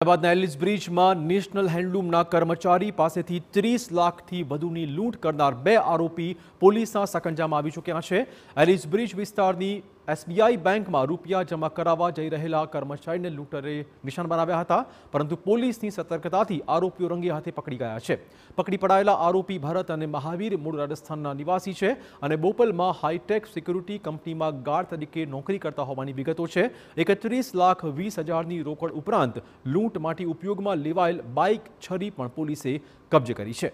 અમદાવાદના Alice બ્રિજમાં national હેન્ડલૂમના કર્મચારી પાસેથી ત્રીસ લાખથી વધુની લૂંટ કરનાર બે આરોપી પોલીસના સકંજામાં આવી ચૂક્યા છે. એલિસ બ્રિજ વિસ્તારની એસબીઆઈ બેંકમાં રૂપિયા જમા કરાવવા જઈ રહેલા કર્મચારીને લૂંટરે નિશાન બનાવ્યા હતા, પરંતુ પોલીસની સતર્કતાથી આરોપીઓ રંગે હાથે પકડી ગયા છે. પકડી પડાયેલા આરોપી ભરત અને મહાવીર મૂળ રાજસ્થાનના નિવાસી છે અને બોપલમાં હાઈટેક સિક્યુરિટી કંપનીમાં ગાર્ડ તરીકે નોકરી કરતા હોવાની વિગતો છે. એકત્રીસ લાખ વીસ હજારની રોકડ ઉપરાંત લૂંટ માટે ઉપયોગમાં લેવાયેલ બાઇક છરી પણ પોલીસે કબજે કરી છે.